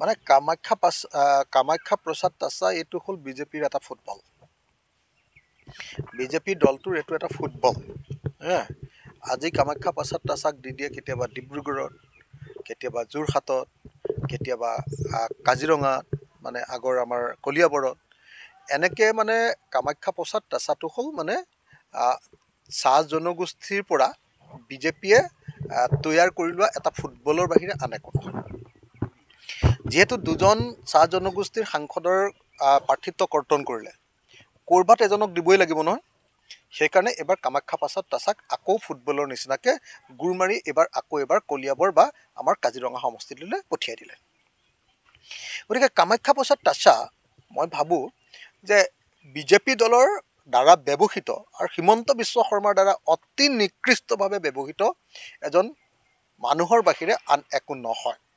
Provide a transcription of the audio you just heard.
মানে কামাখ্যা পাছ কামাখ্যা প্ৰসাদ তাছা এইটো হ'ল বিজেপিৰ এটা ফুটবল। বিজেপি দলটোৰ এইটো এটা ফুটবল। আজি কামাখ্যা প্ৰসাদ তাছাক দি দিয়ে কেতিয়াবা ডিব্ৰুগড়ত কেতিয়াবা যোৰহাটত কেতিয়াবা কাজিৰঙাত মানে আগৰ আমাৰ কলিয়াবৰত। এনেকৈ মানে কামাখ্যা প্ৰসাদ তাছাটো হ'ল মানে চাহ জনগোষ্ঠীৰ পৰা বিজেপিয়ে তৈয়াৰ কৰি লোৱা এটা ফুটবলৰ বাহিৰে আন একো নহয় যিহেতু দুজন চাহ জনগোষ্ঠীৰ সাংসদৰ প্ৰাৰ্থিত্ব কৰ্তন কৰিলে। ক'ৰবাত এজনক দিবই লাগিব নহয়। সেইকাৰণে এইবাৰ কামাখ্যা প্ৰসাদ তাছাক আকৌ ফুটবলৰ নিচিনাকৈ গোৰ মাৰি এইবাৰ আকৌ এবাৰ কলিয়াবৰ বা আমাৰ কাজিৰঙা সমষ্টিটোলৈ পঠিয়াই দিলে। গতিকে কামাখ্যা প্ৰসাদ তাছা মই ভাবোঁ যে বিজেপি দলৰ দ্বাৰা ব্যৱহৃত আৰু হিমন্ত বিশ্ব শৰ্মাৰ দ্বাৰা অতি নিকৃষ্টভাৱে ব্যৱহৃত এজন মানুহৰ বাহিৰে আন একো নহয়।